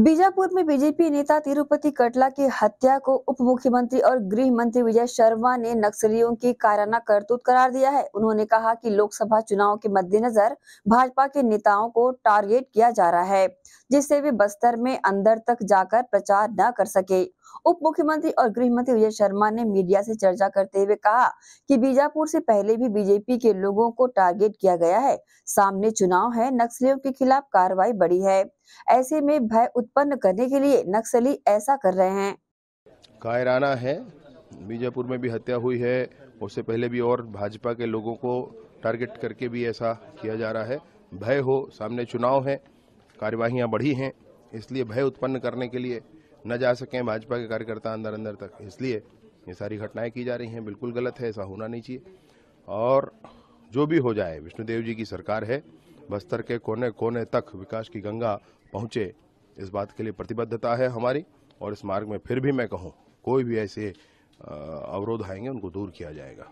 बीजापुर में बीजेपी नेता तिरुपति कटला की हत्या को उप मुख्यमंत्री और गृह मंत्री विजय शर्मा ने नक्सलियों की काराना करतूत करार दिया है। उन्होंने कहा कि लोकसभा चुनाव के मद्देनजर भाजपा के नेताओं को टारगेट किया जा रहा है, जिससे वे बस्तर में अंदर तक जाकर प्रचार न कर सके। उप मुख्यमंत्री और गृह मंत्री विजय शर्मा ने मीडिया से चर्चा करते हुए कहा कि बीजापुर से पहले भी बीजेपी के लोगों को टारगेट किया गया है। सामने चुनाव है, नक्सलियों के खिलाफ कार्रवाई बड़ी है। ऐसे में भय उत्पन्न करने के लिए नक्सली ऐसा कर रहे हैं। कायराना है, बीजापुर में भी हत्या हुई है, उससे पहले भी और भाजपा के लोगों को टारगेट करके भी ऐसा किया जा रहा है। भय हो, सामने चुनाव है, कार्यवाहियाँ बढ़ी हैं, इसलिए भय उत्पन्न करने के लिए न जा सकें भाजपा के कार्यकर्ता अंदर अंदर तक। इसलिए ये सारी घटनाएँ की जा रही हैं, बिल्कुल गलत है, ऐसा होना नहीं चाहिए। और जो भी हो जाए, विष्णुदेव जी की सरकार है, बस्तर के कोने कोने तक विकास की गंगा पहुँचे, इस बात के लिए प्रतिबद्धता है हमारी। और इस मार्ग में फिर भी मैं कहूँ, कोई भी ऐसे अवरोध आएँगे, उनको दूर किया जाएगा।